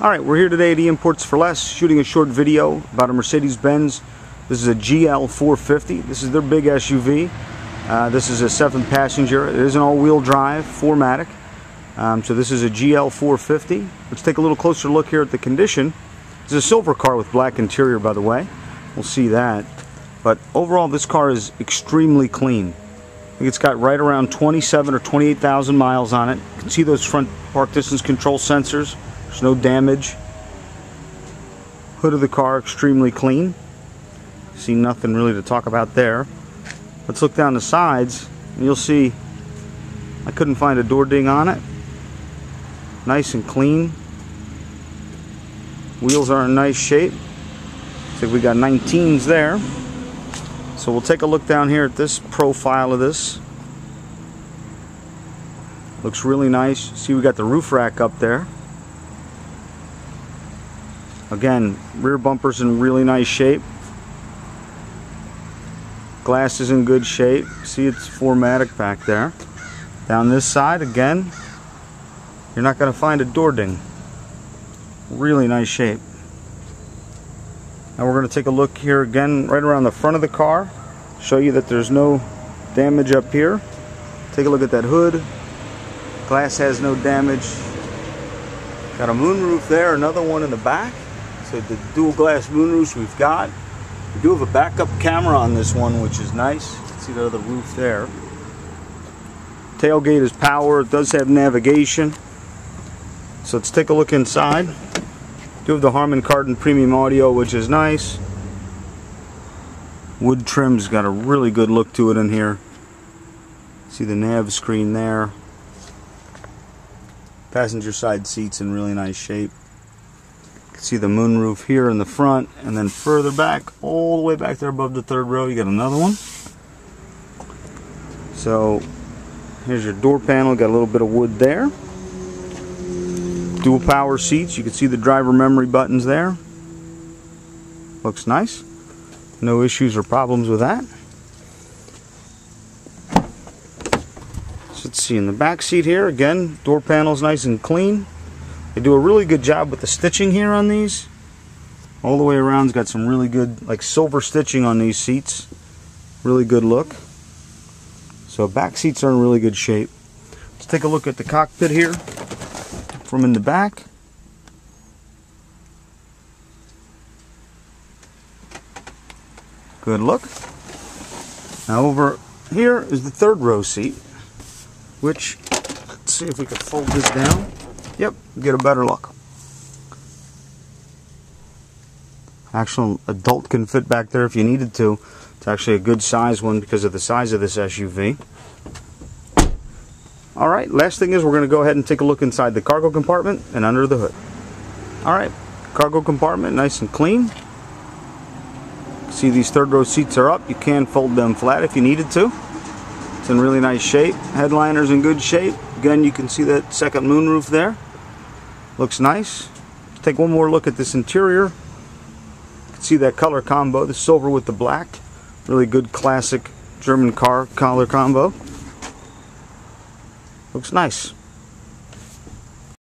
Alright, we're here today at Imports for Less shooting a short video about a Mercedes-Benz. This is a GL450. This is their big SUV. Uh, this is a seven passenger. It is an all-wheel drive, 4MATIC. Um, so this is a GL450. Let's take a little closer look here at the condition. It's a silver car with black interior, by the way. We'll see that. But overall, this car is extremely clean. I think it's got right around 27 or 28,000 miles on it. You can see those front park distance control sensors. There's no damage. Hood of the car extremely clean. See nothing really to talk about there. Let's look down the sides and you'll see I couldn't find a door ding on it. Nice and clean. Wheels are in nice shape. Looks like we got 19s there. So we'll take a look down here at this profile of this. Looks really nice. See we got the roof rack up there. Again, rear bumper's in really nice shape. Glass is in good shape. See it's 4MATIC back there. Down this side, again, you're not going to find a door ding. Really nice shape. Now we're going to take a look here again right around the front of the car. Show you that there's no damage up here. Take a look at that hood. Glass has no damage. Got a moonroof there, another one in the back. So the dual glass moonroofs we've got. We do have a backup camera on this one, which is nice. See the other roof there. Tailgate is power. It does have navigation. So let's take a look inside. Do have the Harman Kardon Premium Audio, which is nice. Wood trim's got a really good look to it in here. See the nav screen there. Passenger side seats in really nice shape see the moonroof here in the front and then further back all the way back there above the third row you got another one. So here's your door panel got a little bit of wood there. Dual power seats you can see the driver memory buttons there. Looks nice. No issues or problems with that. So let's see in the back seat here again door panels nice and clean they do a really good job with the stitching here on these. All the way around, it's got some really good, like silver stitching on these seats. Really good look. So back seats are in really good shape. Let's take a look at the cockpit here from in the back. Good look. Now over here is the third row seat, which, let's see if we can fold this down. Yep, get a better look. Actual adult can fit back there if you needed to. It's actually a good size one because of the size of this SUV. Alright, last thing is we're going to go ahead and take a look inside the cargo compartment and under the hood. Alright, cargo compartment nice and clean. See these third row seats are up. You can fold them flat if you needed to. It's in really nice shape. Headliner's in good shape. Again, you can see that second moonroof there. Looks nice. Let's take one more look at this interior. You can see that color combo, the silver with the black. Really good classic German car color combo. Looks nice.